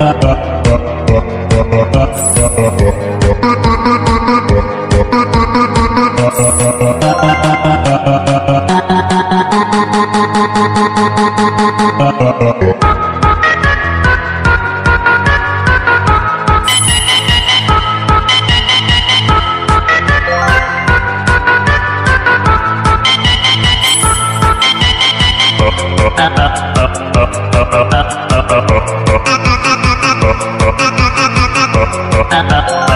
uh Uh-huh.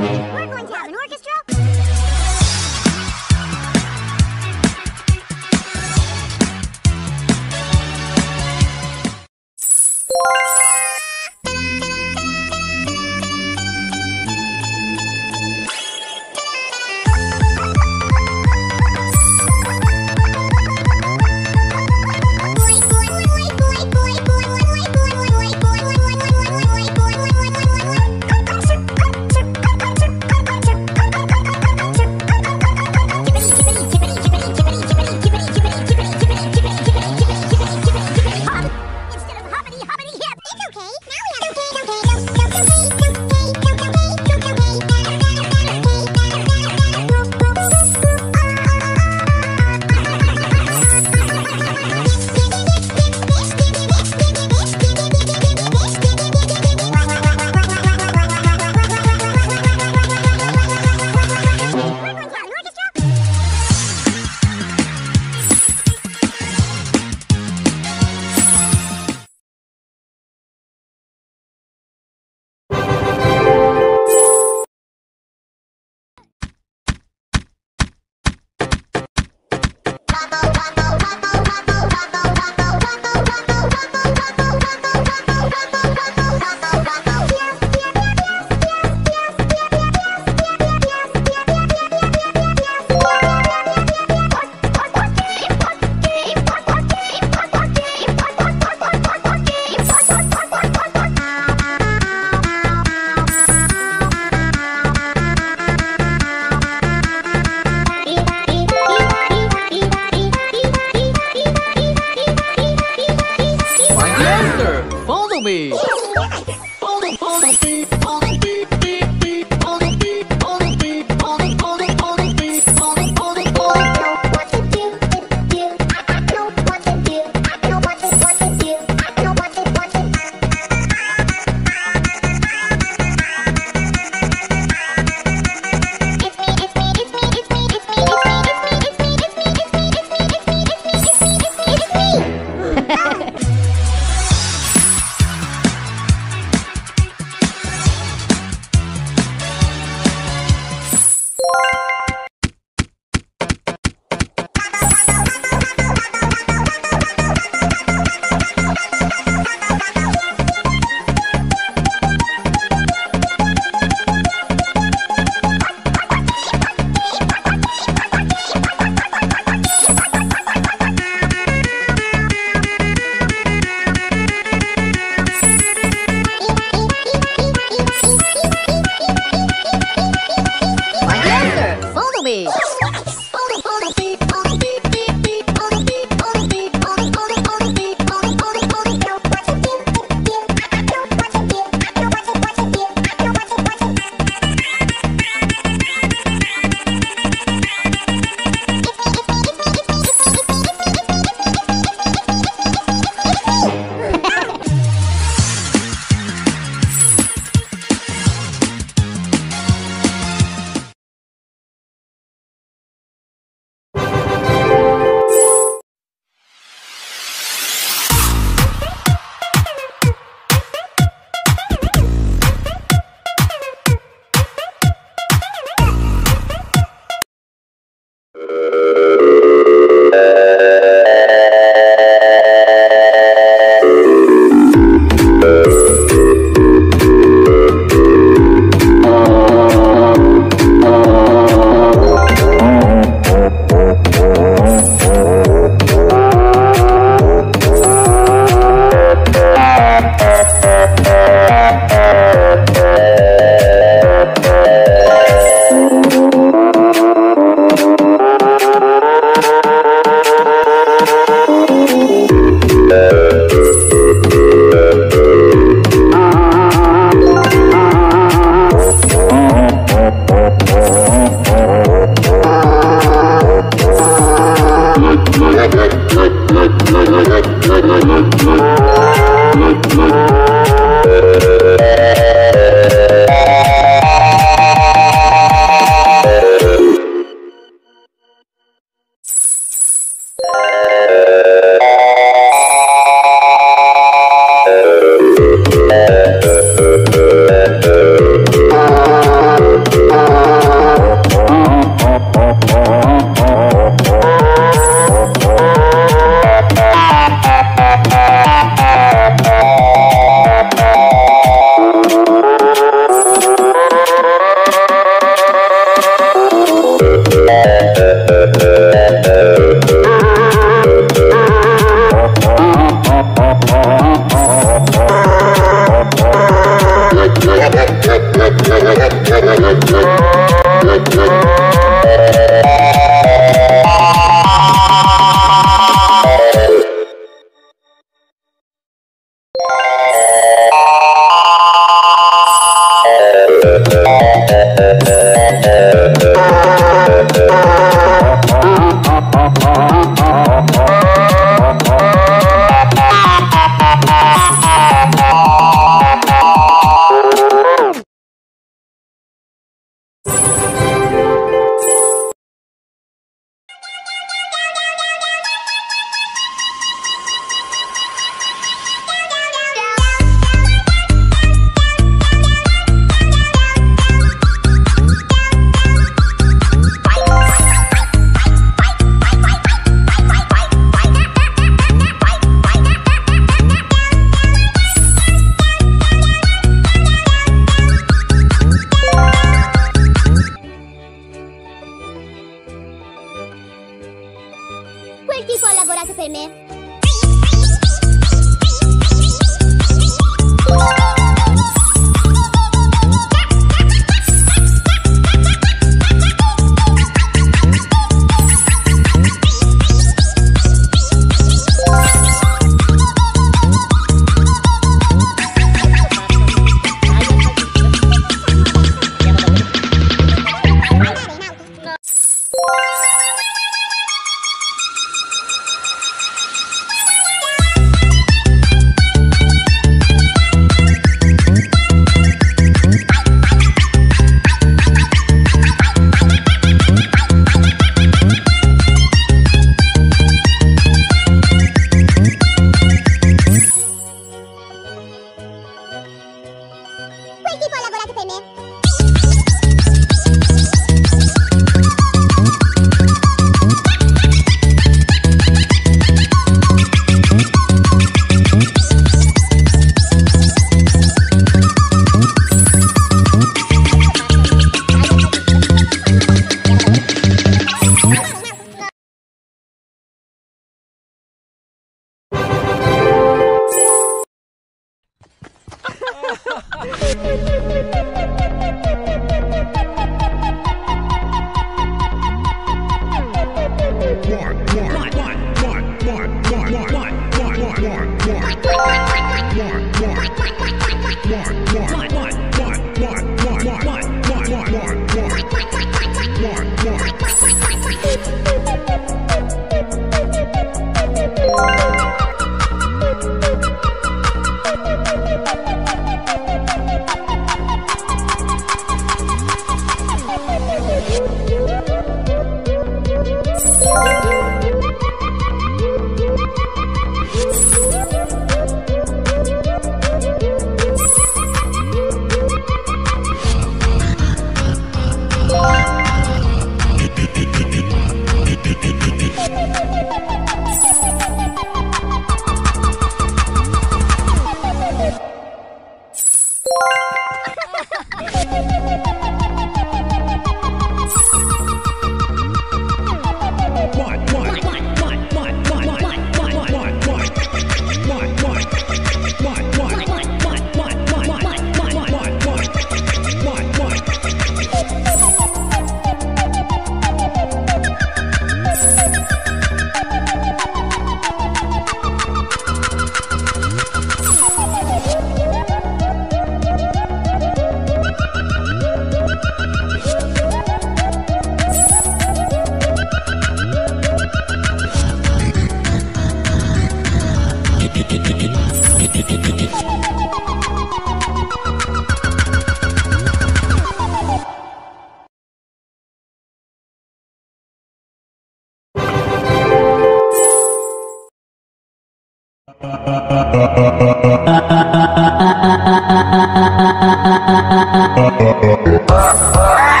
Ah!